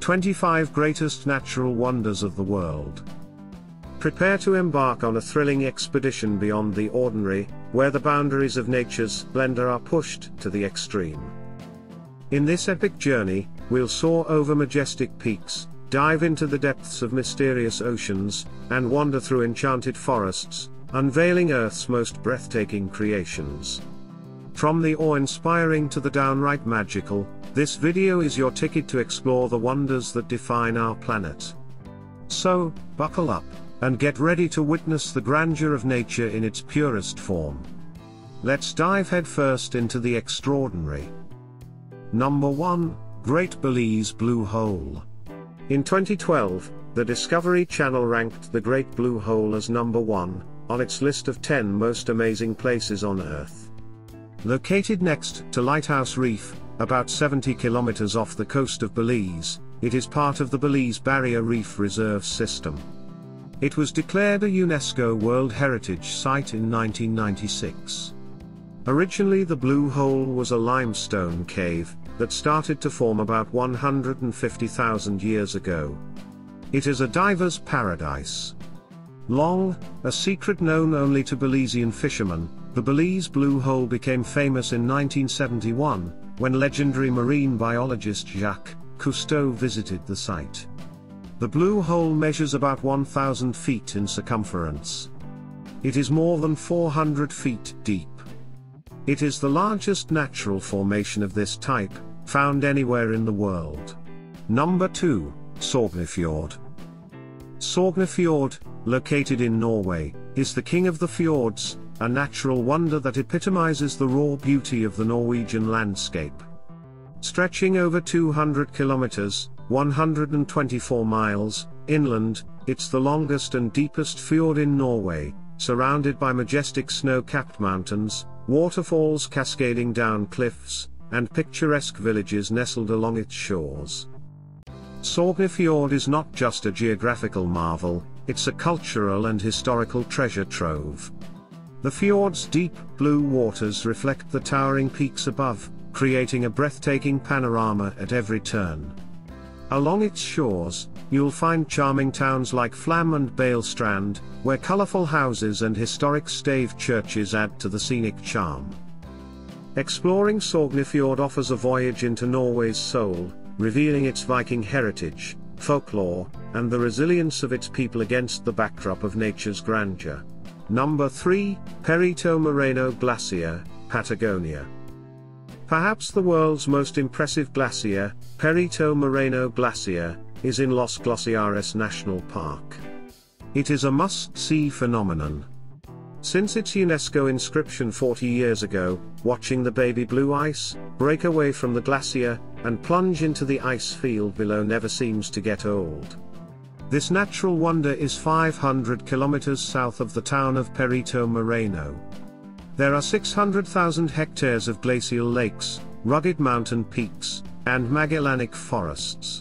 25 Greatest Natural Wonders of the World. Prepare to embark on a thrilling expedition beyond the ordinary, where the boundaries of nature's splendor are pushed to the extreme. In this epic journey, we'll soar over majestic peaks, dive into the depths of mysterious oceans, and wander through enchanted forests, unveiling Earth's most breathtaking creations. From the awe-inspiring to the downright magical, this video is your ticket to explore the wonders that define our planet. So, buckle up, and get ready to witness the grandeur of nature in its purest form. Let's dive headfirst into the extraordinary. Number 1, Great Belize Blue Hole. In 2012, the Discovery Channel ranked the Great Blue Hole as number 1, on its list of 10 most amazing places on Earth. Located next to Lighthouse Reef, about 70 kilometers off the coast of Belize, it is part of the Belize Barrier Reef Reserve System. It was declared a UNESCO World Heritage Site in 1996. Originally the Blue Hole was a limestone cave, that started to form about 150,000 years ago. It is a diver's paradise. Long, a secret known only to Belizean fishermen, the Belize Blue Hole became famous in 1971, when legendary marine biologist Jacques Cousteau visited the site. The blue hole measures about 1,000 feet in circumference. It is more than 400 feet deep. It is the largest natural formation of this type, found anywhere in the world. Number 2, Sognefjord. Sognefjord, located in Norway, is the king of the fjords, a natural wonder that epitomizes the raw beauty of the Norwegian landscape. Stretching over 200 kilometers, 124 miles, inland, it's the longest and deepest fjord in Norway, surrounded by majestic snow-capped mountains, waterfalls cascading down cliffs, and picturesque villages nestled along its shores. Sognefjord is not just a geographical marvel, it's a cultural and historical treasure trove. The fjord's deep, blue waters reflect the towering peaks above, creating a breathtaking panorama at every turn. Along its shores, you'll find charming towns like Flam and Balestrand, where colorful houses and historic stave churches add to the scenic charm. Exploring Sognefjord offers a voyage into Norway's soul, revealing its Viking heritage, folklore, and the resilience of its people against the backdrop of nature's grandeur. Number 3, Perito Moreno Glacier, Patagonia. Perhaps the world's most impressive glacier, Perito Moreno Glacier, is in Los Glaciares National Park. It is a must-see phenomenon. Since its UNESCO inscription 40 years ago, watching the baby blue ice break away from the glacier and plunge into the ice field below never seems to get old. This natural wonder is 500 kilometers south of the town of Perito Moreno. There are 600,000 hectares of glacial lakes, rugged mountain peaks, and Magellanic forests.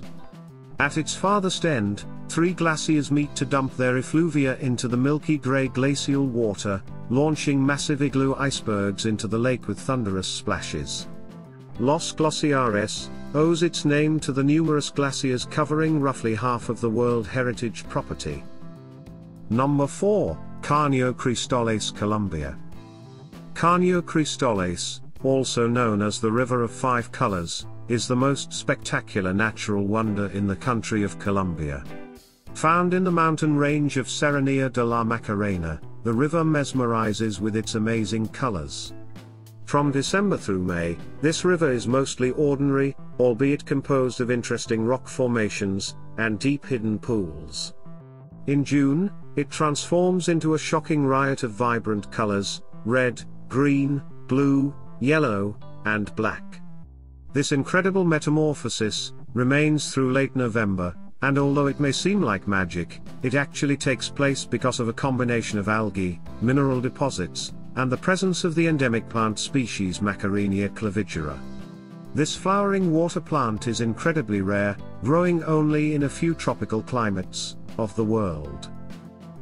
At its farthest end, three glaciers meet to dump their effluvia into the milky gray glacial water, launching massive igloo icebergs into the lake with thunderous splashes. Los Glaciares, owes its name to the numerous glaciers covering roughly half of the World Heritage property. Number 4, Caño Cristales Colombia. Caño Cristales, also known as the River of Five Colors, is the most spectacular natural wonder in the country of Colombia. Found in the mountain range of Serranía de la Macarena, the river mesmerizes with its amazing colors. From December through May, this river is mostly ordinary, albeit composed of interesting rock formations, and deep hidden pools. In June, it transforms into a shocking riot of vibrant colors, red, green, blue, yellow, and black. This incredible metamorphosis, remains through late November, and although it may seem like magic, it actually takes place because of a combination of algae, mineral deposits, and the presence of the endemic plant species Macarenia clavigera. This flowering water plant is incredibly rare, growing only in a few tropical climates of the world.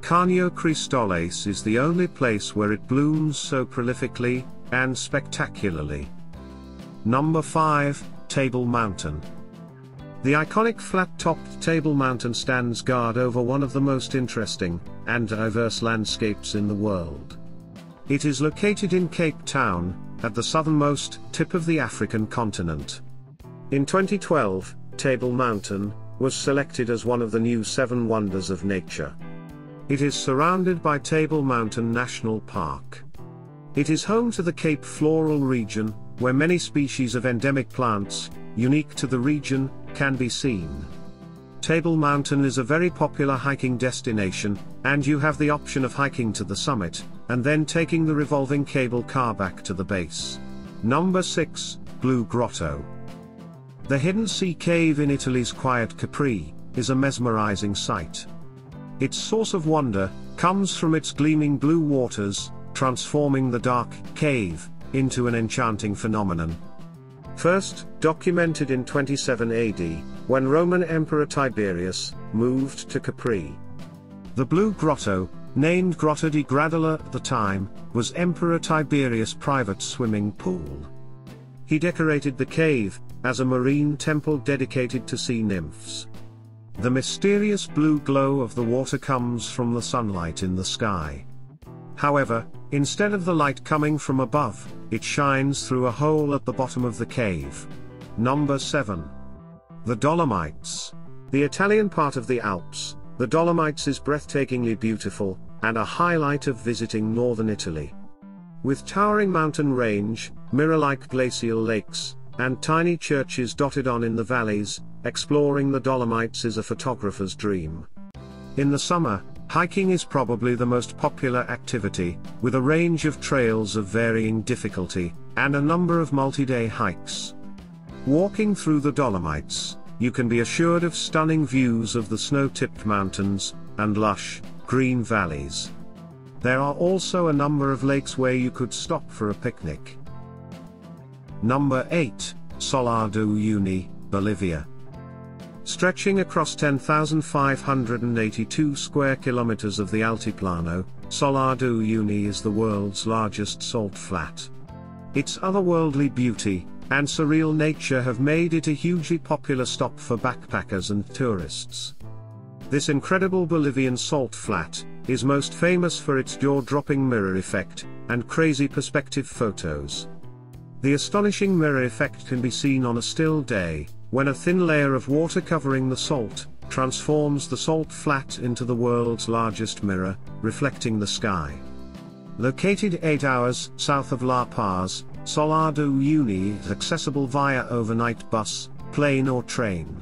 Caño Cristales is the only place where it blooms so prolifically and spectacularly. Number 5, Table Mountain. The iconic flat-topped Table Mountain stands guard over one of the most interesting and diverse landscapes in the world. It is located in Cape Town, at the southernmost tip of the African continent. In 2012, Table Mountain was selected as one of the new seven wonders of nature. It is surrounded by Table Mountain National Park. It is home to the Cape Floral region, where many species of endemic plants, unique to the region, can be seen. Table Mountain is a very popular hiking destination, and you have the option of hiking to the summit, and then taking the revolving cable car back to the base. Number 6, Blue Grotto. The Hidden Sea Cave in Italy's quiet Capri, is a mesmerizing sight. Its source of wonder, comes from its gleaming blue waters, transforming the dark cave into an enchanting phenomenon. First, documented in 27 AD, when Roman Emperor Tiberius moved to Capri. The Blue Grotto, named Grotta di Gradola at the time, was Emperor Tiberius' private swimming pool. He decorated the cave as a marine temple dedicated to sea nymphs. The mysterious blue glow of the water comes from the sunlight in the sky. However, instead of the light coming from above, it shines through a hole at the bottom of the cave. Number 7. The Dolomites. The Italian part of the Alps, the Dolomites is breathtakingly beautiful, and a highlight of visiting northern Italy. With towering mountain range, mirror-like glacial lakes, and tiny churches dotted on in the valleys, exploring the Dolomites is a photographer's dream. In the summer, Hiking is probably the most popular activity, with a range of trails of varying difficulty, and a number of multi-day hikes. Walking through the Dolomites, you can be assured of stunning views of the snow-tipped mountains, and lush, green valleys. There are also a number of lakes where you could stop for a picnic. Number 8, Salar de Uyuni, Bolivia. Stretching across 10,582 square kilometers of the Altiplano, Salar de Uyuni is the world's largest salt flat. Its otherworldly beauty, and surreal nature have made it a hugely popular stop for backpackers and tourists. This incredible Bolivian salt flat, is most famous for its jaw-dropping mirror effect, and crazy perspective photos. The astonishing mirror effect can be seen on a still day, when a thin layer of water covering the salt, transforms the salt flat into the world's largest mirror, reflecting the sky. Located 8 hours south of La Paz, Salar de Uyuni is accessible via overnight bus, plane or train.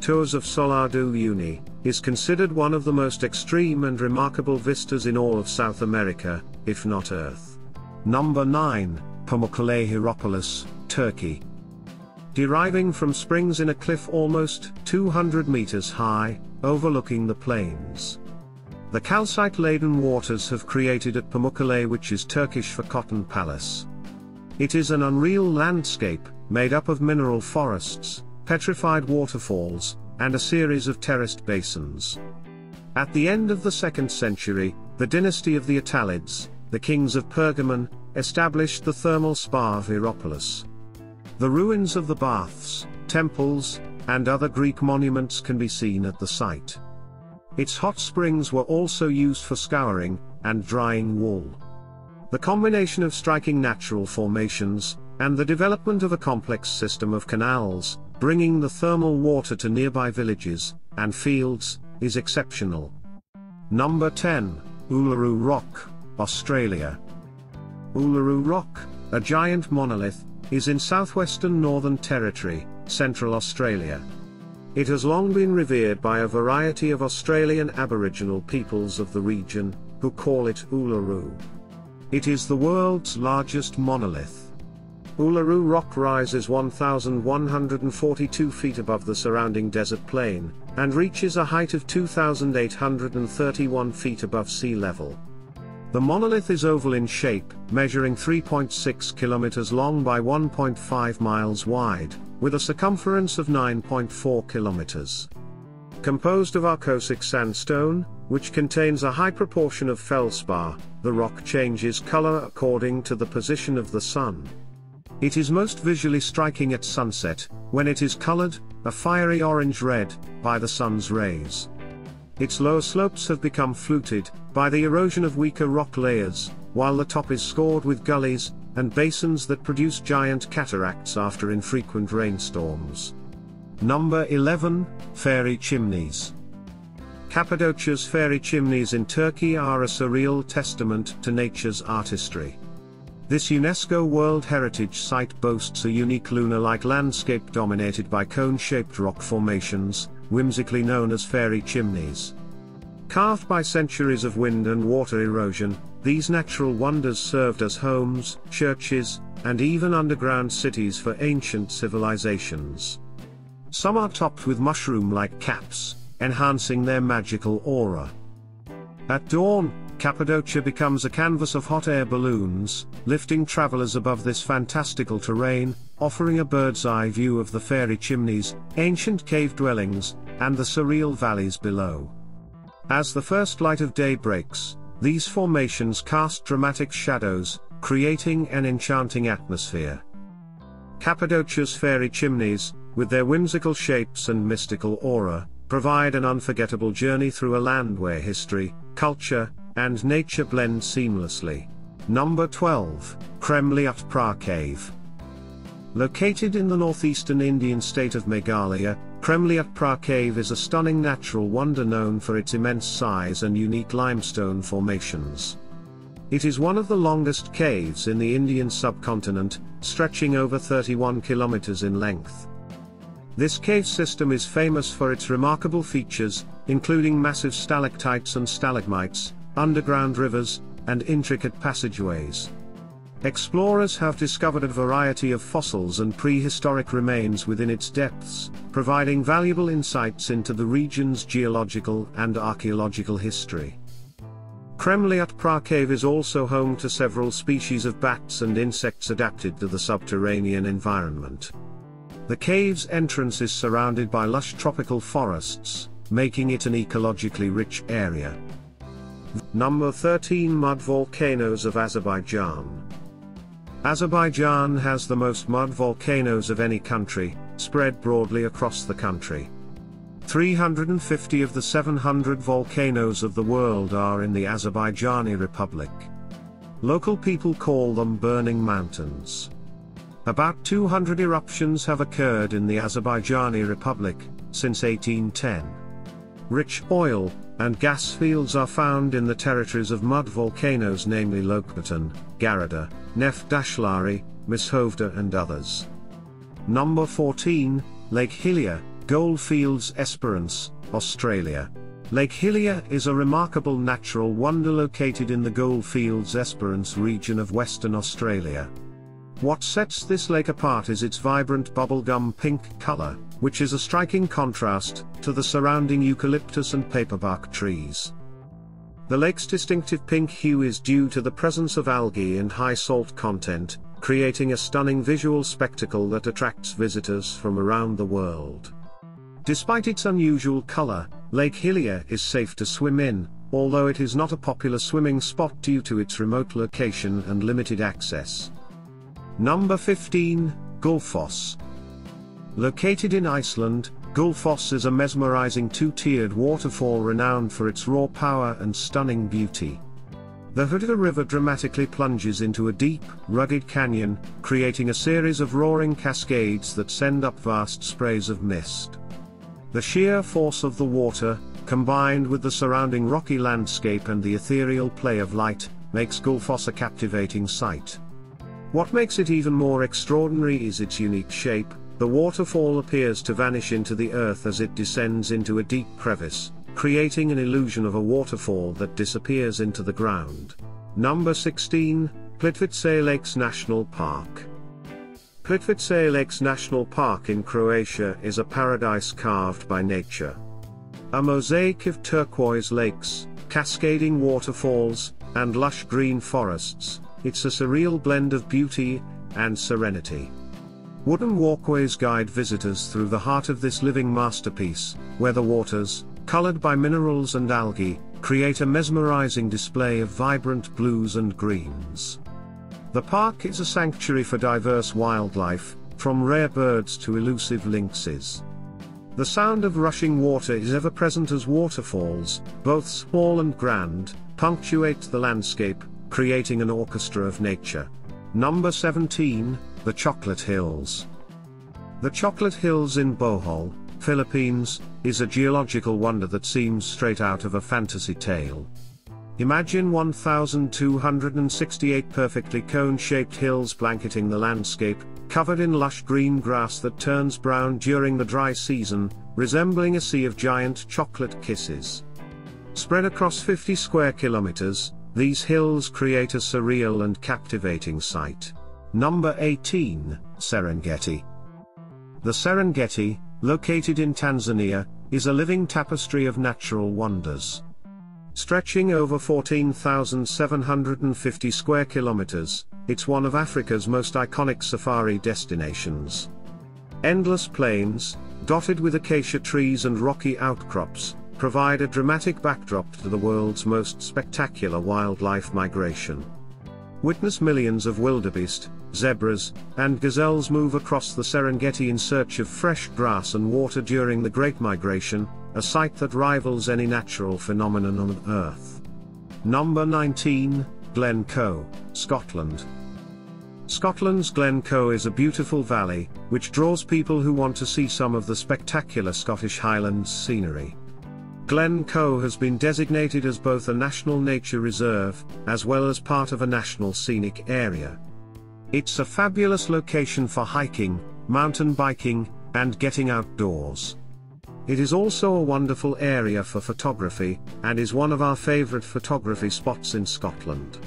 Tours of Salar de Uyuni is considered one of the most extreme and remarkable vistas in all of South America, if not Earth. Number 9, Pamukkale Hierapolis, Turkey. Deriving from springs in a cliff almost 200 meters high, overlooking the plains. The calcite-laden waters have created at Pamukkale which is Turkish for cotton palace. It is an unreal landscape, made up of mineral forests, petrified waterfalls, and a series of terraced basins. At the end of the 2nd century, the dynasty of the Attalids, the kings of Pergamon, established the thermal spa of Hierapolis. The ruins of the baths, temples, and other Greek monuments can be seen at the site. Its hot springs were also used for scouring and drying wool. The combination of striking natural formations and the development of a complex system of canals, bringing the thermal water to nearby villages and fields, is exceptional. Number 10, Uluru Rock, Australia. Uluru Rock, a giant monolith, is in southwestern Northern Territory, Central Australia. It has long been revered by a variety of Australian Aboriginal peoples of the region, who call it Uluru. It is the world's largest monolith. Uluru Rock rises 1,142 feet above the surrounding desert plain, and reaches a height of 2,831 feet above sea level. The monolith is oval in shape, measuring 3.6 kilometers long by 1.5 miles wide, with a circumference of 9.4 kilometers. Composed of arkosic sandstone, which contains a high proportion of feldspar, the rock changes color according to the position of the sun. It is most visually striking at sunset, when it is colored, a fiery orange-red, by the sun's rays. Its lower slopes have become fluted, by the erosion of weaker rock layers, while the top is scored with gullies, and basins that produce giant cataracts after infrequent rainstorms. Number 11, Fairy Chimneys. Cappadocia's fairy chimneys in Turkey are a surreal testament to nature's artistry. This UNESCO World Heritage Site boasts a unique lunar-like landscape dominated by cone-shaped rock formations, whimsically known as fairy chimneys. Carved by centuries of wind and water erosion, these natural wonders served as homes, churches, and even underground cities for ancient civilizations. Some are topped with mushroom-like caps, enhancing their magical aura. At dawn, Cappadocia becomes a canvas of hot air balloons, lifting travelers above this fantastical terrain, offering a bird's eye view of the fairy chimneys, ancient cave dwellings, and the surreal valleys below. As the first light of day breaks, these formations cast dramatic shadows, creating an enchanting atmosphere. Cappadocia's fairy chimneys, with their whimsical shapes and mystical aura, provide an unforgettable journey through a land where history, culture, and nature blend seamlessly. Number 12, Krem Liat Prah Cave. Located in the northeastern Indian state of Meghalaya, Krem Liat Prah Cave is a stunning natural wonder known for its immense size and unique limestone formations. It is one of the longest caves in the Indian subcontinent, stretching over 31 kilometers in length. This cave system is famous for its remarkable features, including massive stalactites and stalagmites, underground rivers, and intricate passageways. Explorers have discovered a variety of fossils and prehistoric remains within its depths, providing valuable insights into the region's geological and archaeological history. Krem Liat Prah Cave is also home to several species of bats and insects adapted to the subterranean environment. The cave's entrance is surrounded by lush tropical forests, making it an ecologically rich area. Number 13 Mud Volcanoes of Azerbaijan Azerbaijan has the most mud volcanoes of any country, spread broadly across the country. 350 of the 700 volcanoes of the world are in the Azerbaijani Republic. Local people call them burning mountains. About 200 eruptions have occurred in the Azerbaijani Republic, since 1810. Rich oil and gas fields are found in the territories of mud volcanoes namely Lokbatan, Garada, Neft Dashlari, Mishovda and others. Number 14, Lake Hillier, Goldfields Esperance, Australia. Lake Hillier is a remarkable natural wonder located in the Goldfields Esperance region of Western Australia. What sets this lake apart is its vibrant bubblegum pink color, which is a striking contrast to the surrounding eucalyptus and paperbark trees. The lake's distinctive pink hue is due to the presence of algae and high salt content, creating a stunning visual spectacle that attracts visitors from around the world. Despite its unusual color, Lake Hillier is safe to swim in, although it is not a popular swimming spot due to its remote location and limited access. Number 15, Gullfoss. Located in Iceland, Gullfoss is a mesmerizing two-tiered waterfall renowned for its raw power and stunning beauty. The Hudja River dramatically plunges into a deep, rugged canyon, creating a series of roaring cascades that send up vast sprays of mist. The sheer force of the water, combined with the surrounding rocky landscape and the ethereal play of light, makes Gullfoss a captivating sight. What makes it even more extraordinary is its unique shape, the waterfall appears to vanish into the earth as it descends into a deep crevice, creating an illusion of a waterfall that disappears into the ground. Number 16, Plitvice Lakes National Park. Plitvice Lakes National Park in Croatia is a paradise carved by nature. A mosaic of turquoise lakes, cascading waterfalls, and lush green forests, it's a surreal blend of beauty and serenity. Wooden walkways guide visitors through the heart of this living masterpiece, where the waters, colored by minerals and algae, create a mesmerizing display of vibrant blues and greens. The park is a sanctuary for diverse wildlife, from rare birds to elusive lynxes. The sound of rushing water is ever present as waterfalls, both small and grand, punctuate the landscape, creating an orchestra of nature. Number 17, the Chocolate Hills. The Chocolate Hills in Bohol, Philippines, is a geological wonder that seems straight out of a fantasy tale. Imagine 1,268 perfectly cone-shaped hills blanketing the landscape, covered in lush green grass that turns brown during the dry season, resembling a sea of giant chocolate kisses. Spread across 50 square kilometers, these hills create a surreal and captivating sight. Number 18, Serengeti. The Serengeti, located in Tanzania, is a living tapestry of natural wonders. Stretching over 14,750 square kilometers, it's one of Africa's most iconic safari destinations. Endless plains, dotted with acacia trees and rocky outcrops, provide a dramatic backdrop to the world's most spectacular wildlife migration. Witness millions of wildebeest, zebras, and gazelles move across the Serengeti in search of fresh grass and water during the Great Migration, a sight that rivals any natural phenomenon on Earth. Number 19, Glencoe, Scotland. Scotland's Glencoe is a beautiful valley, which draws people who want to see some of the spectacular Scottish Highlands scenery. Glencoe has been designated as both a national nature reserve, as well as part of a national scenic area. It's a fabulous location for hiking, mountain biking, and getting outdoors. It is also a wonderful area for photography, and is one of our favorite photography spots in Scotland.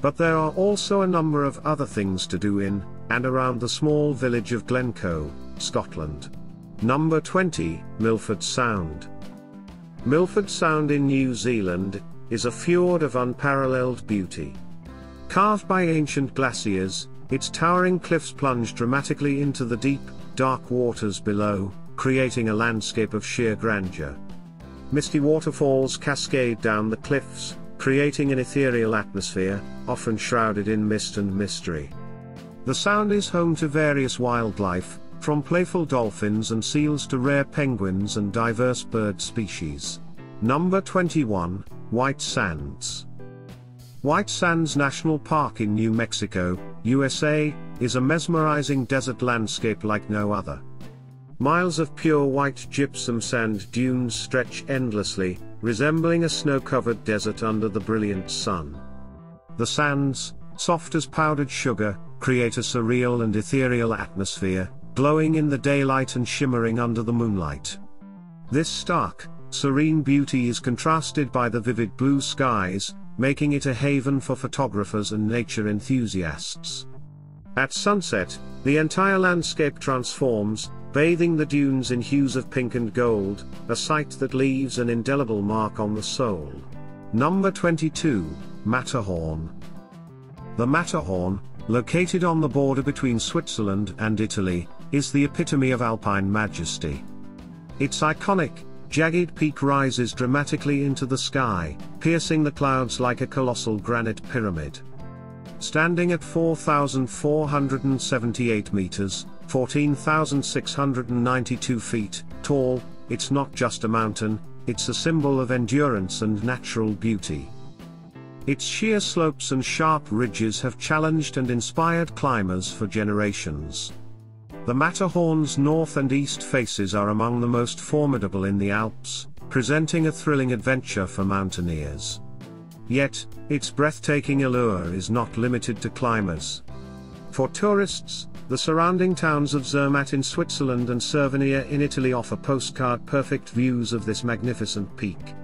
But there are also a number of other things to do in, and around the small village of Glencoe, Scotland. Number 20, Milford Sound. Milford Sound in New Zealand, is a fjord of unparalleled beauty. Carved by ancient glaciers, its towering cliffs plunge dramatically into the deep, dark waters below, creating a landscape of sheer grandeur. Misty waterfalls cascade down the cliffs, creating an ethereal atmosphere, often shrouded in mist and mystery. The sound is home to various wildlife, from playful dolphins and seals to rare penguins and diverse bird species. Number 21, White Sands. White Sands National Park in New Mexico, USA, is a mesmerizing desert landscape like no other. Miles of pure white gypsum sand dunes stretch endlessly, resembling a snow-covered desert under the brilliant sun. The sands, soft as powdered sugar, create a surreal and ethereal atmosphere, glowing in the daylight and shimmering under the moonlight. This stark, serene beauty is contrasted by the vivid blue skies, making it a haven for photographers and nature enthusiasts. At sunset, the entire landscape transforms, bathing the dunes in hues of pink and gold, a sight that leaves an indelible mark on the soul. Number 22, Matterhorn. The Matterhorn, located on the border between Switzerland and Italy, is the epitome of alpine majesty. Its iconic, jagged peak rises dramatically into the sky, piercing the clouds like a colossal granite pyramid. Standing at 4,478 meters, 14,692 feet tall, it's not just a mountain, it's a symbol of endurance and natural beauty. Its sheer slopes and sharp ridges have challenged and inspired climbers for generations. The Matterhorn's north and east faces are among the most formidable in the Alps, presenting a thrilling adventure for mountaineers. Yet, its breathtaking allure is not limited to climbers. For tourists, the surrounding towns of Zermatt in Switzerland and Cervinia in Italy offer postcard-perfect views of this magnificent peak.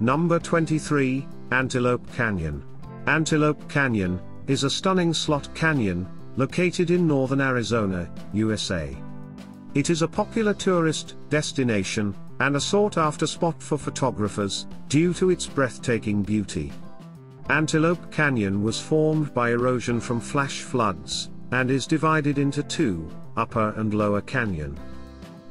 Number 23, Antelope Canyon. Antelope Canyon is a stunning slot canyon, located in northern Arizona, USA. It is a popular tourist destination, and a sought-after spot for photographers, due to its breathtaking beauty. Antelope Canyon was formed by erosion from flash floods, and is divided into two, Upper and Lower Canyon.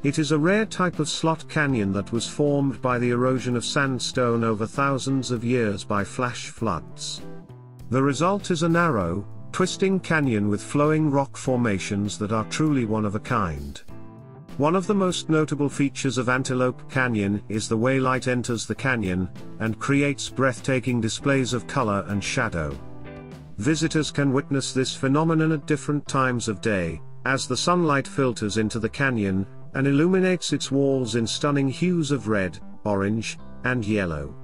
It is a rare type of slot canyon that was formed by the erosion of sandstone over thousands of years by flash floods. The result is a narrow, twisting canyon with flowing rock formations that are truly one of a kind. One of the most notable features of Antelope Canyon is the way light enters the canyon and creates breathtaking displays of color and shadow. Visitors can witness this phenomenon at different times of day, as the sunlight filters into the canyon and illuminates its walls in stunning hues of red, orange, and yellow.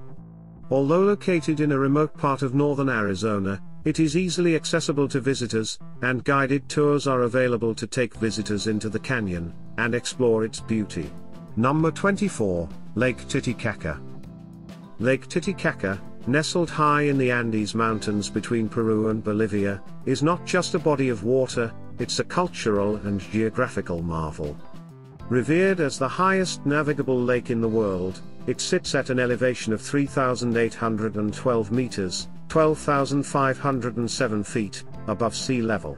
Although located in a remote part of northern Arizona, it is easily accessible to visitors, and guided tours are available to take visitors into the canyon and explore its beauty. Number 24, Lake Titicaca. Lake Titicaca, nestled high in the Andes Mountains between Peru and Bolivia, is not just a body of water, it's a cultural and geographical marvel. Revered as the highest navigable lake in the world, it sits at an elevation of 3,812 meters, 12,507 feet, above sea level.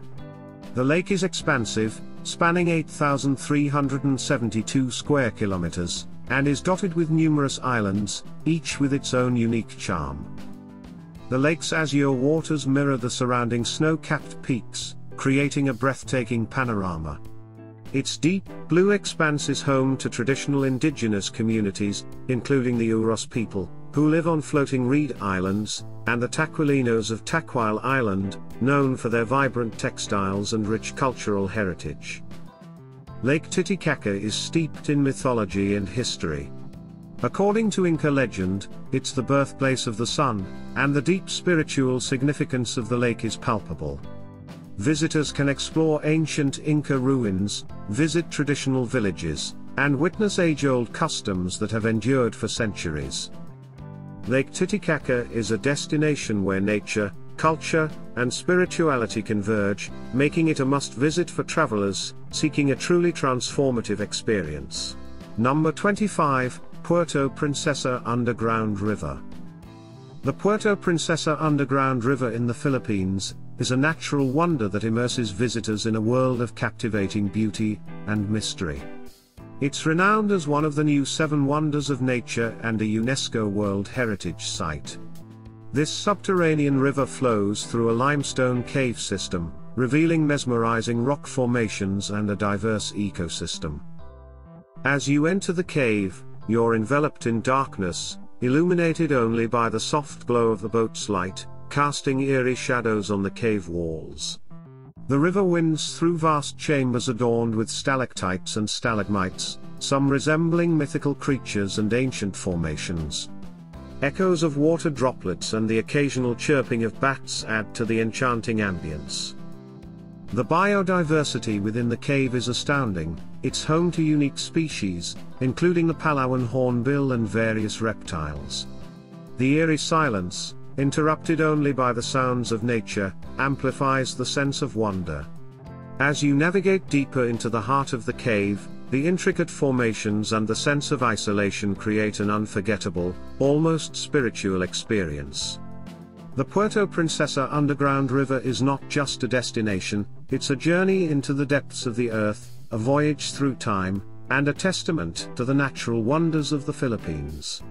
The lake is expansive, spanning 8,372 square kilometers, and is dotted with numerous islands, each with its own unique charm. The lake's azure waters mirror the surrounding snow-capped peaks, creating a breathtaking panorama. Its deep, blue expanse is home to traditional indigenous communities, including the Uros people, who live on floating reed islands, and the Taquilinos of Taquile Island, known for their vibrant textiles and rich cultural heritage. Lake Titicaca is steeped in mythology and history. According to Inca legend, it's the birthplace of the sun, and the deep spiritual significance of the lake is palpable. Visitors can explore ancient Inca ruins, visit traditional villages, and witness age-old customs that have endured for centuries. Lake Titicaca is a destination where nature, culture, and spirituality converge, making it a must-visit for travelers, seeking a truly transformative experience. Number 25, Puerto Princesa Underground River. The Puerto Princesa Underground River in the Philippines, is a natural wonder that immerses visitors in a world of captivating beauty and mystery. It's renowned as one of the new seven wonders of nature and a UNESCO World Heritage Site. This subterranean river flows through a limestone cave system, revealing mesmerizing rock formations and a diverse ecosystem. As you enter the cave, you're enveloped in darkness, illuminated only by the soft glow of the boat's light, casting eerie shadows on the cave walls. The river winds through vast chambers adorned with stalactites and stalagmites, some resembling mythical creatures and ancient formations. Echoes of water droplets and the occasional chirping of bats add to the enchanting ambience. The biodiversity within the cave is astounding, it's home to unique species, including the Palawan hornbill and various reptiles. The eerie silence, interrupted only by the sounds of nature, amplifies the sense of wonder. As you navigate deeper into the heart of the cave, the intricate formations and the sense of isolation create an unforgettable, almost spiritual experience. The Puerto Princesa Underground River is not just a destination, it's a journey into the depths of the earth, a voyage through time, and a testament to the natural wonders of the Philippines.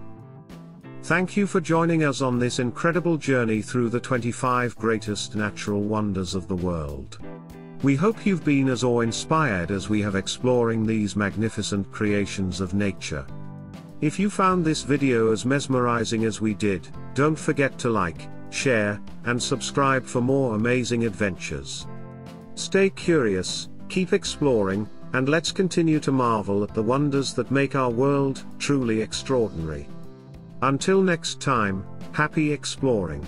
Thank you for joining us on this incredible journey through the 25 greatest natural wonders of the world. We hope you've been as awe-inspired as we have exploring these magnificent creations of nature. If you found this video as mesmerizing as we did, don't forget to like, share, and subscribe for more amazing adventures. Stay curious, keep exploring, and let's continue to marvel at the wonders that make our world truly extraordinary. Until next time, happy exploring.